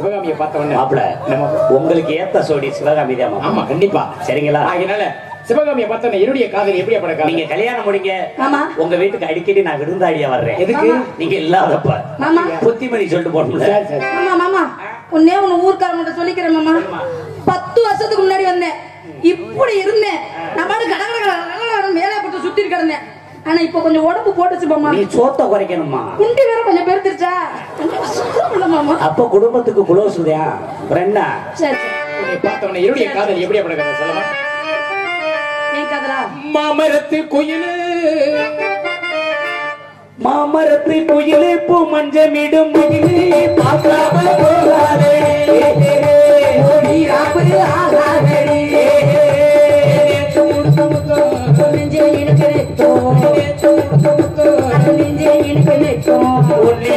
சிவகாமியை பார்த்த உடனே மாப்பிள நம்ம உங்களுக்கு ஏத்த சோடி சிவகாமி தான். ஆமா கண்டிப்பா. சரிங்களா? அதனால சிவகாமியை பார்த்த உடனே என்னுடைய காதல் எப்படி பட நீங்க கல்யாணம் முடிங்க. மாமா. உங்க வீட்டுக்கு அடிக்கடி நான் விருந்தாடியா வர்றேன். எதுக்கு. நீங்க இல்லாதப்ப. மாமா. புத்திமணி சொல்லிட்டு போகணும்ல. சரி சரி. மாமா மாமா. ஒன்னே ஒண்ணு ஊர்க்காரங்கிட்ட சொல்லிக்கிறேன் மாமா. பத்து வருஷத்துக்கு முன்னாடி வந்தேன். இப்படி இருந்தேன். நான் பாட்டு கட கட கட கட கடன்னு மேலே போட்டு சுத்தி கிடந்தேன். ஆனா இப்ப கொஞ்சம் உடம்பு போட்டுச்சு மாமா. நீ சோத்த குறைக்கணுமா குண்டி வேற கொஞ்சம் பெருத்துருச்சா அப்ப குடும்பத்துக்கு அப்புறம் என்ன சரி உன்னை பார்த்த உடனே என்னுடைய காதல் எப்படி பட சொல்லமா? ஏன் காதலா? மாமரத்து குயிலு. மாமரத்து குயிலே பூ மஞ்சமிடும் மகிழே பார்க்காம போகாதே. நெஞ்சே நெஞ்சே இழுக்க நிற்கும் ஒன்னே